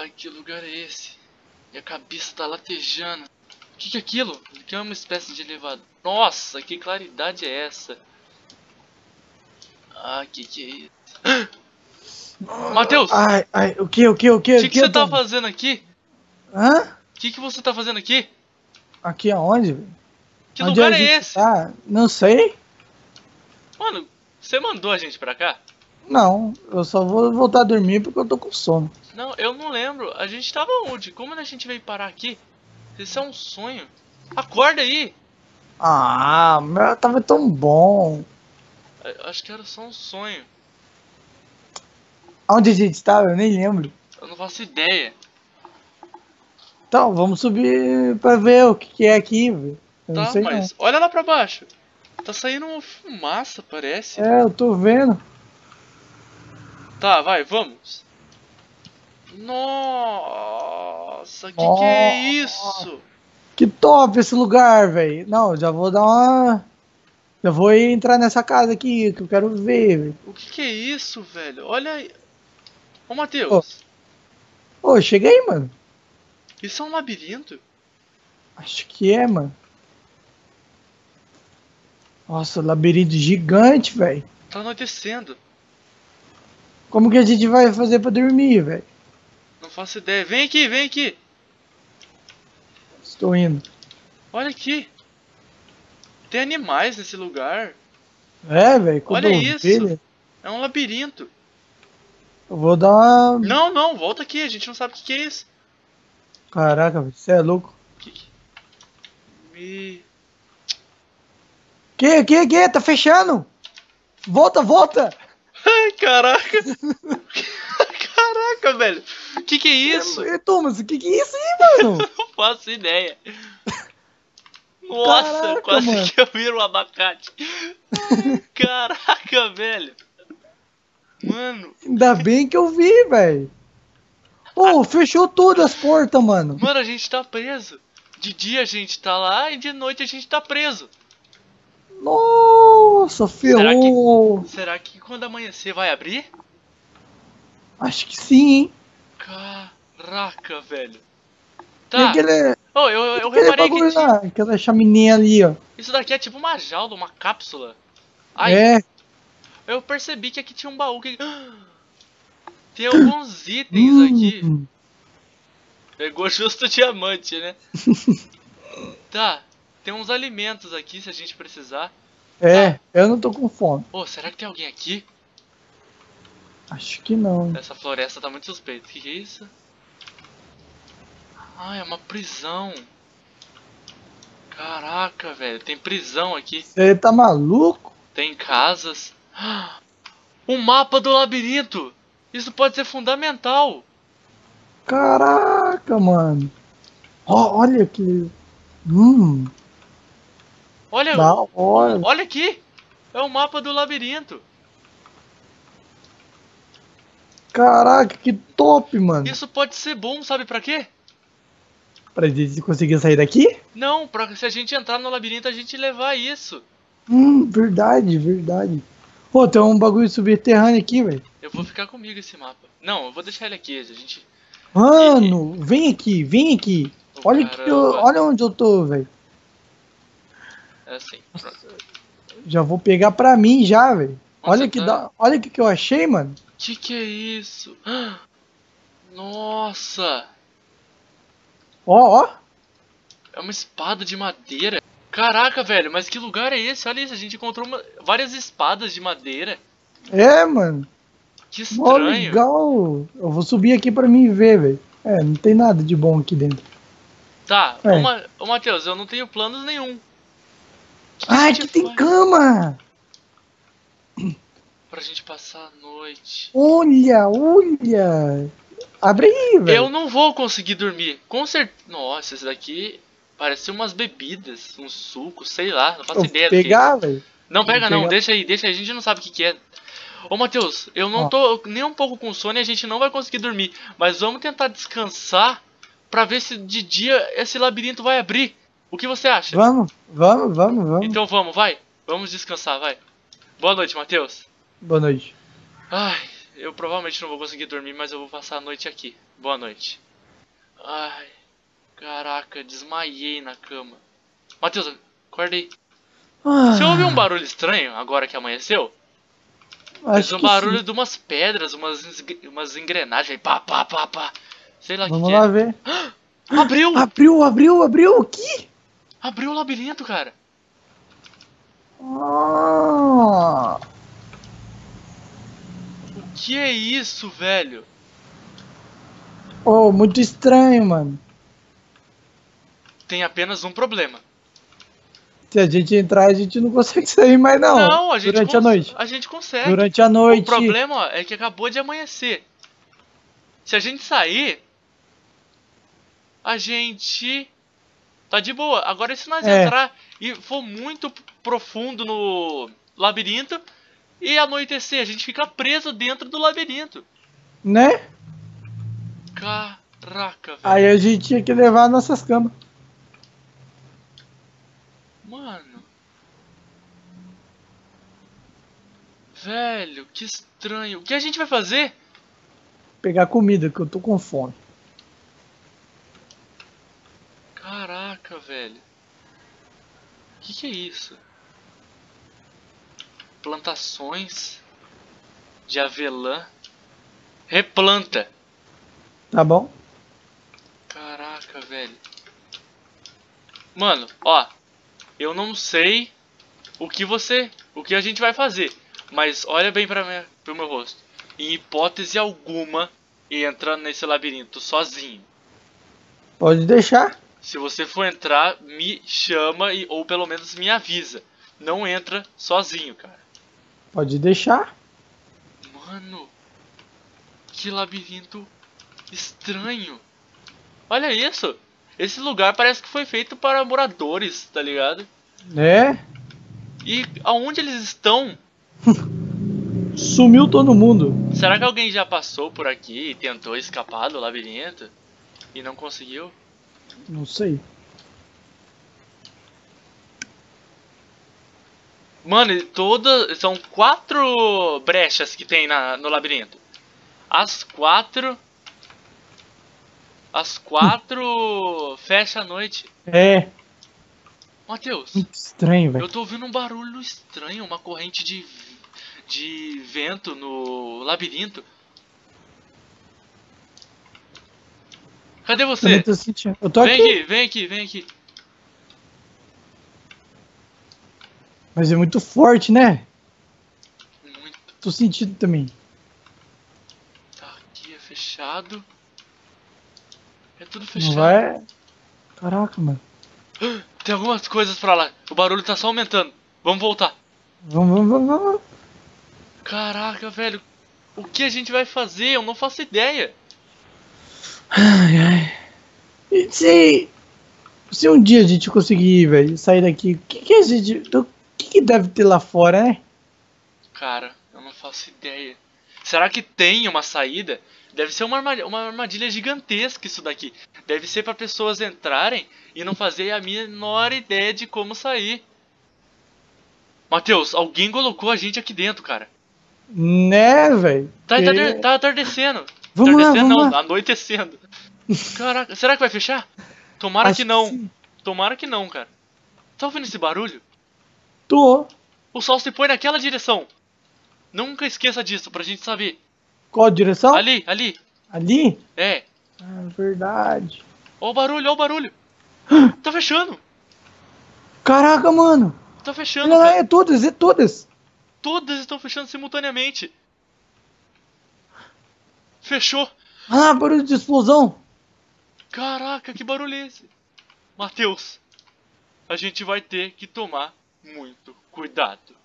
Ah, que lugar é esse? Minha cabeça tá latejando. O que, que é aquilo? Que é uma espécie de elevador. Nossa, que claridade é essa? Ah, que que é isso? Matheus! Ai, ai, o que, o que, o que? O que, que você tá fazendo aqui? Hã? O que, que você tá fazendo aqui? Aqui aonde? Que Onde lugar é esse? Tá? Não sei. Mano, você mandou a gente pra cá? Não, eu só vou voltar a dormir porque eu tô com sono. Não, eu não lembro. A gente tava onde? Como a gente veio parar aqui? Isso é um sonho. Acorda aí! Ah, meu tava tão bom. Eu Acho que era só um sonho. Onde a gente tava? Eu nem lembro. Eu não faço ideia. Então, vamos subir pra ver o que, que é aqui, velho. Não Tá, sei mas olha lá pra baixo. Tá saindo uma fumaça, parece. não. É, eu tô vendo. Tá, vai, vamos. Nossa, que que é isso? Que top esse lugar, velho. Não, já vou dar uma. Já vou entrar nessa casa aqui que eu quero ver, velho. O que que é isso, velho? Olha aí. Ô, Matheus, Ô, cheguei, mano. isso é um labirinto? Acho que é, mano. Nossa, labirinto gigante, velho. Tá anoitecendo. Como que a gente vai fazer pra dormir, velho? Não faço ideia. Vem aqui, vem aqui. Estou indo. Olha aqui. Tem animais nesse lugar. É, velho, Olha isso. É um labirinto. Eu vou dar uma. Não, não, volta aqui. A gente não sabe o que é isso. Caraca, velho, você é louco. Que- Me... Que, que, que? Tá fechando! Volta, volta! Ai, caraca. caraca, velho. O que que é isso? É, Thomas, o que que é isso aí, mano? Não faço ideia. Nossa, Caraca, quase mano. que eu viro um abacate. Ai, Caraca, velho. Mano, Ainda bem que eu vi, velho. Pô, fechou todas as portas, mano. mano, a gente tá preso. De dia a gente tá lá e de noite a gente tá preso. Nossa, ferrou. Será que quando amanhecer vai abrir? Acho que sim, hein? Caraca, velho. Tá. aquele, Oh, eu, eu, eu reparei que bagulho tinha- lá, aquela chaminé ali, ó. isso daqui é tipo uma jaula, uma cápsula. Ai, É, eu percebi que aqui tinha um baú que. Tem alguns itens aqui. hum, Pegou justo o diamante, né? tá, tem uns alimentos aqui se a gente precisar. É, eu não tô com fome. Pô, será que tem alguém aqui? Acho que não. Essa floresta tá muito suspeita. O que, que é isso? Ah, é uma prisão. Caraca, velho. Tem prisão aqui. Você tá maluco? Tem casas. Um mapa do labirinto. Isso pode ser fundamental. Caraca, mano. Ó, olha que. Hum, Olha, hora. olha aqui. É o mapa do labirinto. Caraca, que top, mano. Isso pode ser bom, sabe pra quê? Pra gente conseguir sair daqui? Não, pra se a gente entrar no labirinto a gente levar isso. Hum, verdade, verdade. Pô, tem um bagulho subterrâneo aqui, velho. Eu vou ficar comigo esse mapa. Não, eu vou deixar ele aqui, a gente. Mano, vem aqui, vem aqui. Oh, Olha, que eu, olha onde eu tô, velho. É assim. Já vou pegar pra mim já, velho. Olha que tá? da, olha o que, que eu achei, mano. Que que é isso? Nossa! Ó, ó. É uma espada de madeira. Caraca, velho, mas que lugar é esse? Olha isso, a gente encontrou uma- várias espadas de madeira. É, mano. Que Mó estranho. legal. Eu vou subir aqui pra mim ver, velho. É, não tem nada de bom aqui dentro. Tá, É. ô Matheus, eu não tenho planos nenhum. Que que tem faz cama. Pra gente passar a noite. Olha, olha. Abre aí, velho. Eu não vou conseguir dormir. Com certeza. Nossa, esse daqui parece umas bebidas, um suco, sei lá, não faço Vou ideia é pegar, velho. Não pega não, deixa aí, deixa aí, a gente não sabe o que, que é. Ô Matheus, eu não Ó. tô nem um pouco com sono e a gente não vai conseguir dormir. Mas vamos tentar descansar pra ver se de dia esse labirinto vai abrir. O que você acha? Vamos, vamos, vamos, vamos. Então vamos, vai. Vamos descansar, vai. Boa noite, Matheus. Boa noite. Ai, eu provavelmente não vou conseguir dormir, mas eu vou passar a noite aqui. Boa noite. Ai, caraca, desmaiei na cama. Matheus, acordei. Ah, Você ouviu um barulho estranho agora que amanheceu? acho Fez um barulho sim. de umas pedras, umas, umas engrenagens aí, pá, pá, pá, pá. Sei lá o que, Vamos lá é. ver. Abriu! Abriu, abriu, abriu. O que? Abriu o labirinto, cara. Ah, O que é isso, velho? oh, muito estranho, mano. Tem apenas um problema. Se a gente entrar, a gente não consegue sair mais, não. a gente Durante a noite. A gente consegue. Durante a noite. O problema ó, é que acabou de amanhecer. Se a gente sair, a gente tá de boa. Agora, se nós É. entrar e for muito profundo no labirinto e anoitecer, a gente fica preso dentro do labirinto. Né? Caraca, velho. Aí a gente tinha que levar nossas camas. Mano. Velho, que estranho. O que a gente vai fazer? Pegar comida, que eu tô com fome. Caraca, velho. O que, que é isso? Plantações de avelã. Replanta. Tá bom? Caraca, velho. Mano, ó. Eu não sei o que você. O que a gente vai fazer. Mas olha bem pra minha, pro meu rosto. Em hipótese alguma, entra nesse labirinto sozinho. Pode deixar. Se você for entrar, me chama e, ou pelo menos me avisa. Não entra sozinho, cara. Pode deixar. Mano, que labirinto estranho. Olha isso. Esse lugar parece que foi feito para moradores, tá ligado? Né? E aonde eles estão? Sumiu todo mundo. Será que alguém já passou por aqui e tentou escapar do labirinto e não conseguiu? Não sei. Mano, e toda são quatro brechas que tem na, no labirinto. As quatro as quatro fecha a noite. É. Matheus, Muito estranho, velho. eu tô ouvindo um barulho estranho, uma corrente de de vento no labirinto. Cadê você? Eu tô Vem aqui. aqui, vem aqui, vem aqui. Mas é muito forte, né? Muito. Tô sentindo também. Tá aqui, é fechado. É tudo Não fechado. vai. Caraca, mano. Tem algumas coisas pra lá. O barulho tá só aumentando. Vamos voltar. Vamos, vamos, vamos, vamos. Caraca, velho. O que a gente vai fazer? Eu não faço ideia. Ai, ai. E se. Se um dia a gente conseguir, velho, sair daqui, o que, que a gente. O que, que deve ter lá fora, né? Cara, eu não faço ideia. Será que tem uma saída? Deve ser uma armadilha, uma armadilha gigantesca isso daqui. Deve ser pra pessoas entrarem e não fazer a menor ideia de como sair. Matheus, alguém colocou a gente aqui dentro, cara. Né, velho? Tá, Porque- tá, tá atardecendo. Vamos lá, vamos não, lá. anoitecendo. Caraca, será que vai fechar? Tomara Acho que não. sim. Tomara que não, cara. Tá ouvindo esse barulho? Tô. O sol se põe naquela direção. Nunca esqueça disso, pra gente saber. Qual a direção? Ali, ali. Ali? É. Ah, verdade. Ó o barulho, ó o barulho. Tá fechando. Caraca, mano. Tá fechando, cara. é todas, é todas. Todas estão fechando simultaneamente. Fechou. Ah, barulho de explosão. Caraca, que barulho é esse? Matheus, a gente vai ter que tomar muito cuidado.